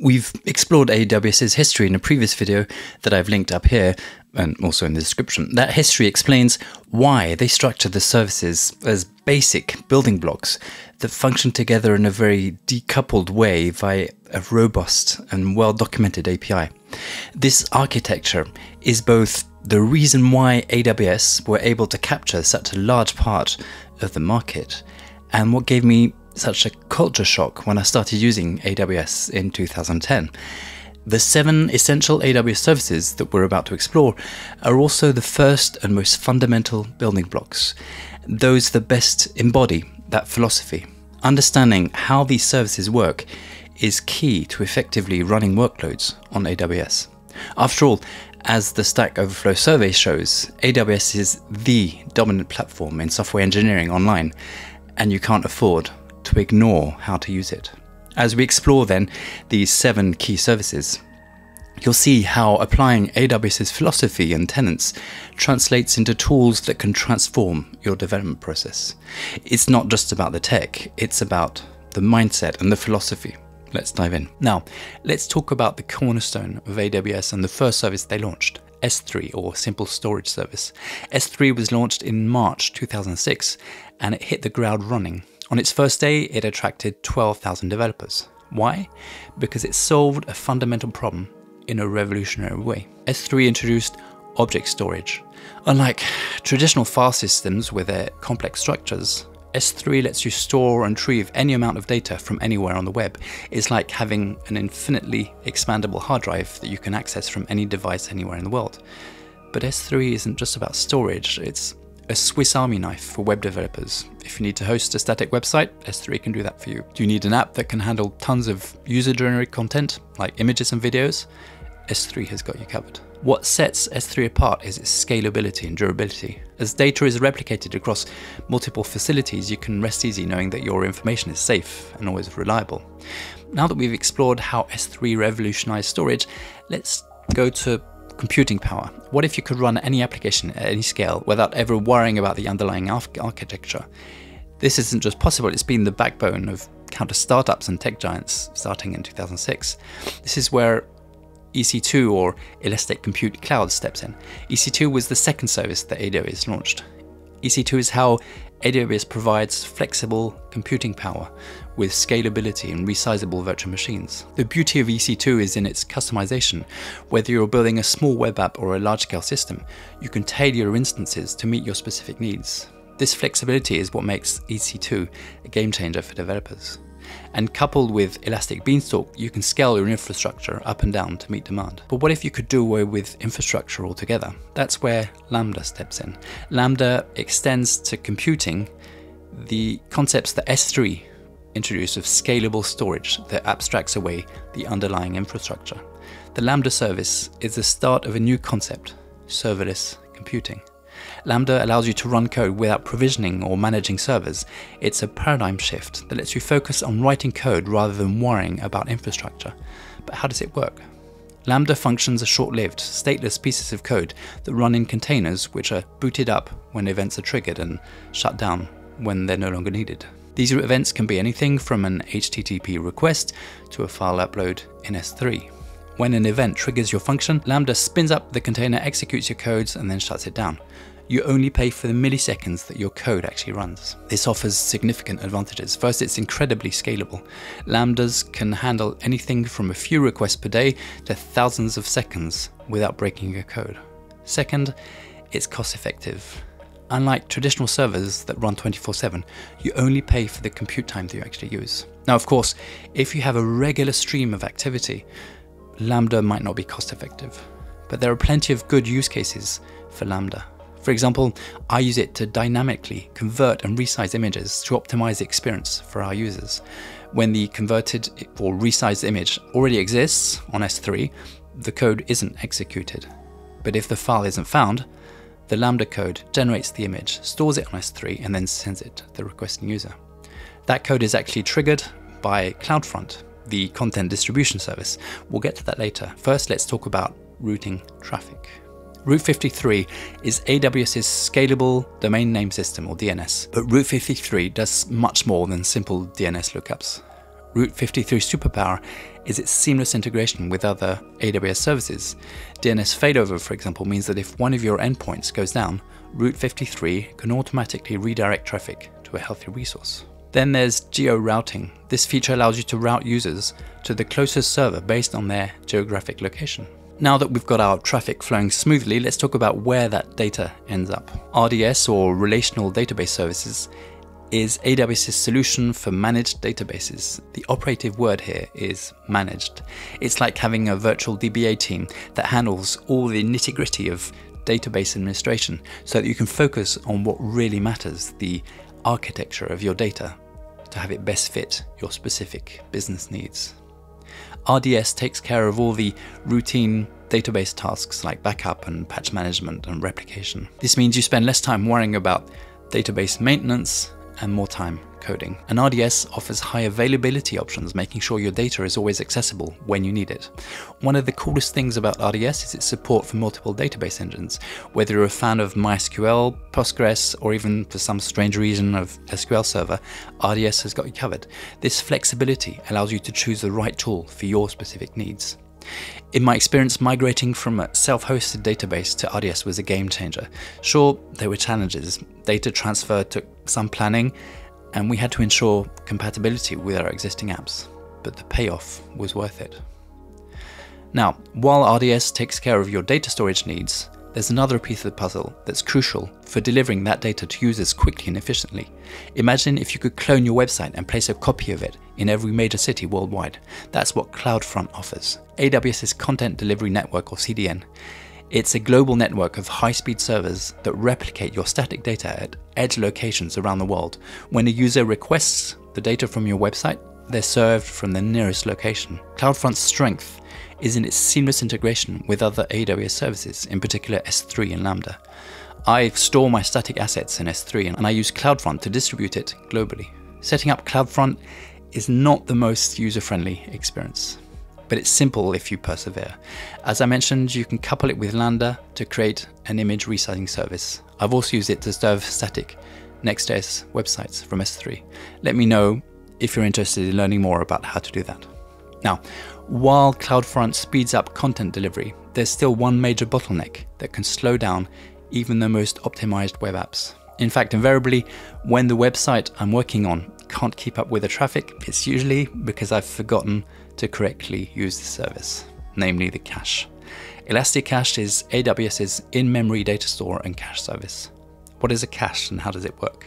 We've explored AWS's history in a previous video that I've linked up here and also in the description. That history explains why they structure the services as basic building blocks that function together in a very decoupled way via a robust and well documented API. This architecture is both the reason why AWS were able to capture such a large part of the market and what gave me such a culture shock when I started using AWS in 2010. The seven essential AWS services that we're about to explore are also the first and most fundamental building blocks, those that best embody that philosophy. Understanding how these services work is key to effectively running workloads on AWS. After all, as the Stack Overflow survey shows, AWS is the dominant platform in software engineering online, and you can't afford to ignore how to use it. As we explore then these seven key services, you'll see how applying AWS's philosophy and tenets translates into tools that can transform your development process. It's not just about the tech, it's about the mindset and the philosophy. Let's dive in. Now, let's talk about the cornerstone of AWS and the first service they launched, S3 or Simple Storage Service. S3 was launched in March 2006 and it hit the ground running on its first day, it attracted 12,000 developers. Why? Because it solved a fundamental problem in a revolutionary way. S3 introduced object storage. Unlike traditional file systems with their complex structures, S3 lets you store and retrieve any amount of data from anywhere on the web. It's like having an infinitely expandable hard drive that you can access from any device anywhere in the world. But S3 isn't just about storage, it's a Swiss Army knife for web developers. If you need to host a static website, S3 can do that for you. Do you need an app that can handle tons of user generated content, like images and videos? S3 has got you covered. What sets S3 apart is its scalability and durability. As data is replicated across multiple facilities, you can rest easy knowing that your information is safe and always reliable. Now that we've explored how S3 revolutionized storage, let's go to computing power. What if you could run any application at any scale without ever worrying about the underlying architecture? This isn't just possible, it's been the backbone of countless startups and tech giants starting in 2006. This is where EC2 or Elastic Compute Cloud steps in. EC2 was the second service that AWS launched. EC2 is how AWS provides flexible computing power with scalability and resizable virtual machines. The beauty of EC2 is in its customization. Whether you're building a small web app or a large-scale system, you can tailor your instances to meet your specific needs. This flexibility is what makes EC2 a game changer for developers. And coupled with Elastic Beanstalk, you can scale your infrastructure up and down to meet demand. But what if you could do away with infrastructure altogether? That's where Lambda steps in. Lambda extends to computing the concepts that S3 introduced of scalable storage that abstracts away the underlying infrastructure. The Lambda service is the start of a new concept, serverless computing. Lambda allows you to run code without provisioning or managing servers. It's a paradigm shift that lets you focus on writing code rather than worrying about infrastructure. But how does it work? Lambda functions are short-lived, stateless pieces of code that run in containers which are booted up when events are triggered and shut down when they're no longer needed. These events can be anything from an HTTP request to a file upload in S3. When an event triggers your function, Lambda spins up the container, executes your codes, and then shuts it down you only pay for the milliseconds that your code actually runs. This offers significant advantages. First, it's incredibly scalable. Lambdas can handle anything from a few requests per day to thousands of seconds without breaking your code. Second, it's cost effective. Unlike traditional servers that run 24 7, you only pay for the compute time that you actually use. Now, of course, if you have a regular stream of activity, Lambda might not be cost effective. But there are plenty of good use cases for Lambda. For example, I use it to dynamically convert and resize images to optimize the experience for our users. When the converted or resized image already exists on S3, the code isn't executed. But if the file isn't found, the Lambda code generates the image, stores it on S3, and then sends it to the requesting user. That code is actually triggered by CloudFront, the content distribution service. We'll get to that later. First, let's talk about routing traffic. Route 53 is AWS's scalable domain name system or DNS, but Route 53 does much more than simple DNS lookups. Route 53 superpower is its seamless integration with other AWS services. DNS failover, for example, means that if one of your endpoints goes down, Route 53 can automatically redirect traffic to a healthy resource. Then there's geo routing. This feature allows you to route users to the closest server based on their geographic location. Now that we've got our traffic flowing smoothly, let's talk about where that data ends up. RDS or Relational Database Services is AWS's solution for managed databases. The operative word here is managed. It's like having a virtual DBA team that handles all the nitty gritty of database administration so that you can focus on what really matters the architecture of your data to have it best fit your specific business needs. RDS takes care of all the routine database tasks like backup and patch management and replication. This means you spend less time worrying about database maintenance and more time coding. And RDS offers high availability options, making sure your data is always accessible when you need it. One of the coolest things about RDS is its support for multiple database engines. Whether you're a fan of MySQL, Postgres, or even for some strange reason of SQL Server, RDS has got you covered. This flexibility allows you to choose the right tool for your specific needs. In my experience, migrating from a self hosted database to RDS was a game changer. Sure, there were challenges. Data transfer took some planning, and we had to ensure compatibility with our existing apps, but the payoff was worth it. Now, while RDS takes care of your data storage needs, there's another piece of the puzzle that's crucial for delivering that data to users quickly and efficiently. Imagine if you could clone your website and place a copy of it in every major city worldwide. That's what CloudFront offers. AWS's Content Delivery Network, or CDN. It's a global network of high speed servers that replicate your static data at edge locations around the world. When a user requests the data from your website, they're served from the nearest location. CloudFront's strength is in its seamless integration with other AWS services, in particular S3 and Lambda. I store my static assets in S3 and I use CloudFront to distribute it globally. Setting up CloudFront is not the most user friendly experience, but it's simple if you persevere. As I mentioned, you can couple it with Lambda to create an image resizing service. I've also used it to serve static Next.js websites from S3. Let me know if you're interested in learning more about how to do that. Now, while CloudFront speeds up content delivery, there's still one major bottleneck that can slow down even the most optimized web apps. In fact, invariably, when the website I'm working on can't keep up with the traffic, it's usually because I've forgotten to correctly use the service, namely the cache. Elasticache is AWS's in memory data store and cache service. What is a cache and how does it work?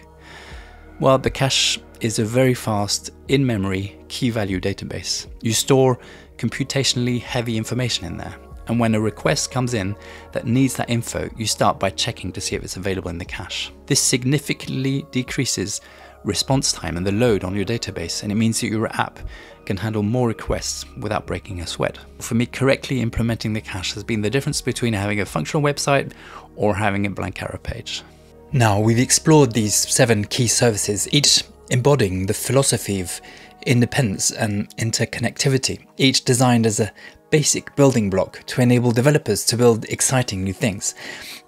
Well, the cache is a very fast in memory key value database. You store computationally heavy information in there. And when a request comes in that needs that info, you start by checking to see if it's available in the cache. This significantly decreases response time and the load on your database, and it means that your app can handle more requests without breaking a sweat. For me, correctly implementing the cache has been the difference between having a functional website or having a blank error page. Now, we've explored these seven key services, each embodying the philosophy of independence and interconnectivity, each designed as a basic building block to enable developers to build exciting new things.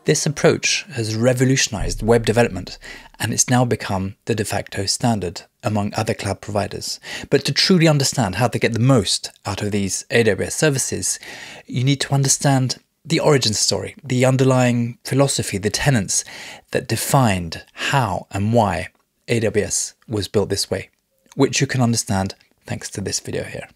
This approach has revolutionized web development and it's now become the de facto standard among other cloud providers. But to truly understand how to get the most out of these AWS services, you need to understand the origin story, the underlying philosophy, the tenets that defined how and why AWS was built this way, which you can understand thanks to this video here.